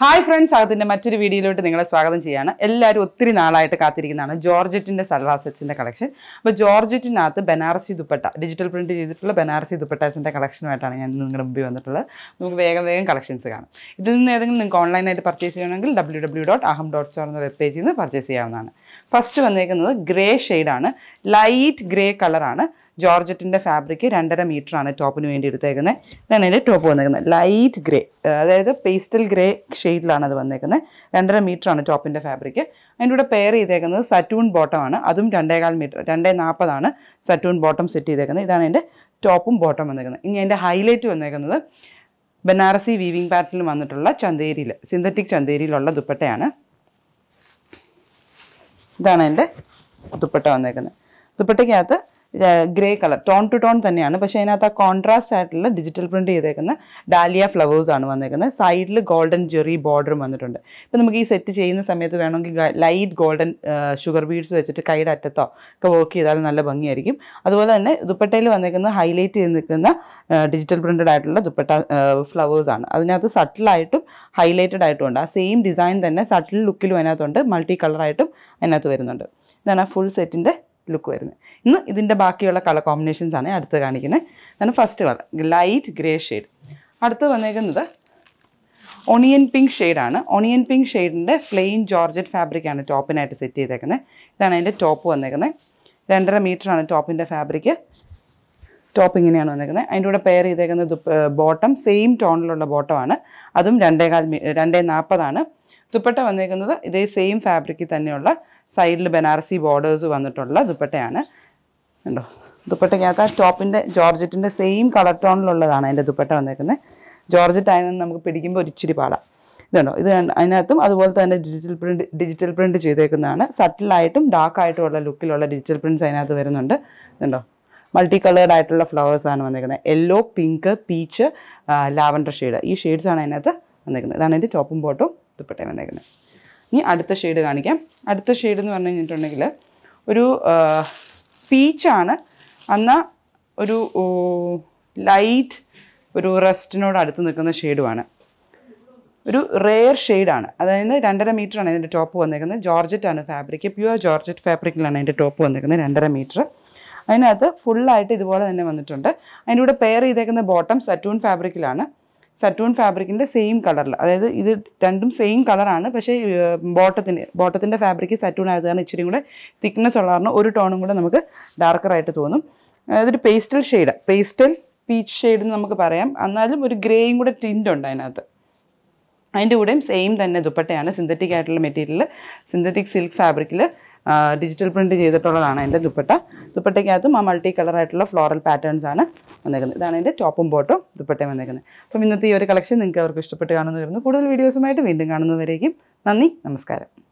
Hi friends അതിന്റെ മറ്റൊരു വീഡിയോയിലോട്ട് നിങ്ങളെ സ്വാഗതം ചെയ്യാണ്. എല്ലാവരും ഒത്തിരി നാളായിട്ട് കാത്തിരിക്കുന്നതാണ് ജോർജറ്റിന്റെ സൽവാർ സെറ്റ്സിന്റെ കളക്ഷൻ അപ്പോൾ ജോർജറ്റിനകത്ത് ബനാറസി ദുപ്പട്ട ഡിജിറ്റൽ പ്രിന്റ് ചെയ്തിട്ടുള്ള ബനാറസി ദുപ്പട്ടാസിന്റെ കളക്ഷനുമായിട്ടാണ് ഞാൻ നിങ്ങളുടെ മുമ്പിൽ വന്നിട്ടുള്ളത്. നമുക്ക് വേഗം വേഗം കളക്ഷൻസ് കാണാം. ഇതിൽ നിന്ന് ഏതെങ്കിലും നിങ്ങൾക്ക് ഓൺലൈനായിട്ട് പർച്ചേസ് ചെയ്യണമെങ്കിൽ W W dot Aham dot store എന്ന വെബ് പേജിൽ നിന്ന് പർച്ചേസ് ചെയ്യാവുന്നതാണ്. ഫസ്റ്റ് വന്നിരിക്കുന്നത് ഗ്രേ ഷെയ്ഡാണ് ലൈറ്റ് ഗ്രേ കളറാണ് ജോർജറ്റിന്റെ ഫാബ്രിക് രണ്ടര ആണ് ടോപ്പിന് വേണ്ടി എടുത്തേക്കുന്നത് ഇതാണ് അതിന്റെ ടോപ്പ് വന്നേക്കുന്നത് ലൈറ്റ് ഗ്രേ അതായത് പേസ്റ്റൽ ഗ്രേ ഷെയ്ഡിലാണ് അത് വന്നേക്കുന്നത് രണ്ടര ആണ് ടോപ്പിന്റെ ഫാബ്രിക് അതിന്റെ കൂടെ പെയർ ചെയ്തേക്കുന്നത് സറ്റൂൺ ബോട്ടം ആണ്. അതും രണ്ടേകാൽ മീറ്റർ രണ്ടേ നാൽപ്പതാണ് സറ്റൂൺ ബോട്ടം സെറ്റ് ചെയ്തേക്കുന്നത്. ഇതാണ് എന്റെ ടോപ്പും ബോട്ടം വന്നേക്കുന്നത് ഇനി അതിന്റെ ഹൈലൈറ്റ് വന്നേക്കുന്നത് ബനാറസി വീവിംഗ് പാറ്റേണിൽ വന്നിട്ടുള്ള ചന്തേരിയിൽ സിന്തറ്റിക് ചന്തേരിയിലുള്ള ദുപ്പട്ടയാണ്. ഇതാണ് എന്റെ ദുപ്പട്ട വന്നേക്കുന്നത്. ദുപ്പട്ടയ്ക്കകത്ത് grey colour tone to tone തന്നെയാണ്. പക്ഷേ അതിനകത്ത് ആ കോൺട്രാസ്റ്റ് ആയിട്ടുള്ള ഡിജിറ്റൽ പ്രിന്റ് ചെയ്തേക്കുന്ന ഡാലിയ ഫ്ലവേഴ്സ് ആണ് വന്നേക്കുന്നത്. സൈഡിൽ ഗോൾഡൻ ജെറി ബോർഡറും വന്നിട്ടുണ്ട്. ഇപ്പം നമുക്ക് ഈ സെറ്റ് ചെയ്യുന്ന സമയത്ത് വേണമെങ്കിൽ ലൈറ്റ് ഗോൾഡൻ ഷുഗർ ബീഡ്സ് വെച്ചിട്ട് കൈയുടെ അറ്റത്തോ ഒക്കെ വർക്ക് ചെയ്താൽ നല്ല ഭംഗിയായിരിക്കും. അതുപോലെ തന്നെ ദുപ്പട്ടയിൽ വന്നേക്കുന്ന ഹൈലൈറ്റ് ചെയ്ത് നിൽക്കുന്ന ഡിജിറ്റൽ പ്രിന്റഡ് ആയിട്ടുള്ള ദുപ്പട്ട ഫ്ലവേഴ്സ് ആണ്. അതിനകത്ത് സട്ടിലായിട്ടും ഹൈലൈറ്റഡ് ആയിട്ടും ഉണ്ട്. ആ സെയിം ഡിസൈൻ തന്നെ സട്ടിൽ ലുക്കിലും അതിനകത്തുണ്ട്. മൾട്ടി കളറായിട്ടും അതിനകത്ത് വരുന്നുണ്ട്. ഇതാണ് ആ ഫുൾ സെറ്റിന്റെ ലുക്ക് വരുന്നത് ഇന്ന് ഇതിന്റെ ബാക്കിയുള്ള കളർ കോമ്പിനേഷൻസ് ആണ് അടുത്ത് കാണിക്കുന്നത്. ഇതാണ് first colour. Light grey shade അടുത്ത് വന്നേക്കുന്നത് ഒണിയൻ പിങ്ക് ഷെയ്ഡാണ് ഒണിയൻ പിങ്ക് ഷെയ്ഡിന്റെ പ്ലെയിൻ ജോർജറ്റ് ഫാബ്രിക്കാണ് ടോപ്പിനായിട്ട് സെറ്റ് ചെയ്തേക്കുന്നത്. ഇതാണ് അതിന്റെ ടോപ്പ് വന്നേക്കുന്നത്. രണ്ടര മീറ്ററാണ് ടോപ്പിന്റെ ഫാബ്രിക് ടോപ്പ് ഇങ്ങനെയാണ് വന്നിരിക്കുന്നത്. അതിന്റെ കൂടെ പെയർ ചെയ്തേക്കുന്നത് ബോട്ടം സെയിം ടോണിലുള്ള ബോട്ടമാണ് അതും രണ്ടേകാൽ രണ്ടേ നാൽപ്പതാണ് ദുപ്പട്ട വന്നിരിക്കുന്നത് ഇതേ സെയിം ഫാബ്രിക്കിൽ തന്നെയുള്ള സൈഡിൽ ബനാറസി ബോർഡേഴ്സ് വന്നിട്ടുള്ള ദുപ്പട്ടയാണ്. ഉണ്ടോ ദുപ്പട്ടയ്ക്കകത്ത് ആ ടോപ്പിന്റെ ജോർജറ്റിന്റെ സെയിം കളർ ടോണിലുള്ളതാണ് അതിന്റെ ദുപ്പട്ട വന്നിരിക്കുന്നത്. ജോർജറ്റ് ആയതെന്ന് നമുക്ക് പിടിക്കുമ്പോൾ ഒരു ഇച്ചിരി പാടാം. ഇതുണ്ടോ? ഇത് കണ്ടോ? അതിനകത്തും അതുപോലെ തന്നെ ഡിജിറ്റൽ പ്രിന്റ് ഡിജിറ്റൽ പ്രിന്റ് ചെയ്തേക്കുന്നതാണ്. സട്ടിലായിട്ടും ഡാർക്ക് ഉള്ള ലുക്കിലുള്ള ഡിജിറ്റൽ പ്രിന്റ്സ് അതിനകത്ത് വരുന്നുണ്ട്. ഇതുണ്ടോ? മൾട്ടി കളേർഡ് ആയിട്ടുള്ള ഫ്ലവേഴ്സ് ആണ് വന്നിരിക്കുന്നത്. Yellow pink peach lavender shade ഈ ഷെയ്ഡ്സ് ആണ് അതിനകത്ത് വന്നിരിക്കുന്നത്. ഇതാണ് എന്റെ ടോപ്പും ബോട്ടും ദുപ്പട്ടയും വന്നിരിക്കുന്നത്. ഇനി അടുത്ത ഷെയ്ഡ് കാണിക്കാം. അടുത്ത ഷെയ്ഡ് എന്ന് പറഞ്ഞു കഴിഞ്ഞിട്ടുണ്ടെങ്കിൽ ഒരു പീച്ചാണ് എന്നാൽ ഒരു ലൈറ്റ് ഒരു റെസ്റ്റിനോട് അടുത്ത് നിൽക്കുന്ന ഷെയ്ഡുമാണ് ഒരു റെയർ ഷെയ്ഡാണ് അതായത് രണ്ടര മീറ്റർ ആണ് അതിന്റെ ടോപ്പ് വന്നിരിക്കുന്നത്. ജോർജറ്റ് ആണ് ഫാബ്രിക് പ്യുവർ ജോർജറ്റ് ഫാബ്രിക്കിലാണ് അതിന്റെ ടോപ്പ് വന്നിരിക്കുന്നത്. രണ്ടര മീറ്റർ അതിനകത്ത് ഫുള്ളായിട്ട് ഇതുപോലെ തന്നെ വന്നിട്ടുണ്ട്. അതിന്റെ കൂടെ പെയർ ചെയ്തേക്കുന്ന ബോട്ടം സറ്റൂൺ ഫാബ്രിക്കിലാണ് സറ്റൂൺ ഫാബ്രിക്കിന്റെ സെയിം കളറിൽ അതായത് ഇത് രണ്ടും സെയിം കളറാണ് പക്ഷേ ബോട്ടത്തിന്റെ ബോട്ടത്തിന്റെ ഫാബ്രിക്ക് സറ്റൂൺ ആയത് കാരണം ഇച്ചിരി കൂടെ തിക്നെസ് ഉള്ള കാരണം ഒരു ടോണും കൂടെ നമുക്ക് ഡാർക്കറായിട്ട് തോന്നും. അതൊരു pastel shade pastel peach shade എന്ന് നമുക്ക് പറയാം. എന്നാലും ഒരു ഗ്രേയും കൂടെ ടിന്റ് ഉണ്ട് അതിനകത്ത്. അതിന്റെ കൂടെയും സെയിം തന്നെ ദുപ്പട്ടയാണ്. സിന്തറ്റിക് ആയിട്ടുള്ള മെറ്റീരിയൽ സിന്തറ്റിക് സിൽക്ക് ഫാബ്രിക്കിൽ ഡിജിറ്റൽ പ്രിന്റ് ചെയ്തിട്ടുള്ളതാണ് എന്റെ ദുപ്പട്ട. ദുപ്പട്ടയ്ക്കകത്തും ആ മൾട്ടി കളർ ആയിട്ടുള്ള ഫ്ലോറൽ പാറ്റേൺസ് ആണ് വന്നേക്കുന്നത്. ഇതാണ് എന്റെ ടോപ്പും ബോട്ടും ദുപ്പട്ടയും വന്നേക്കുന്നത്. അപ്പം ഇന്നത്തെ ഈ ഒരു കളക്ഷൻ നിങ്ങൾക്ക് അവർക്ക് ഇഷ്ടപ്പെട്ട് കാണുന്നു കൂടുതൽ വീഡിയോസുമായിട്ട് വീണ്ടും കാണുന്നവരേക്കും നന്ദി നമസ്കാരം.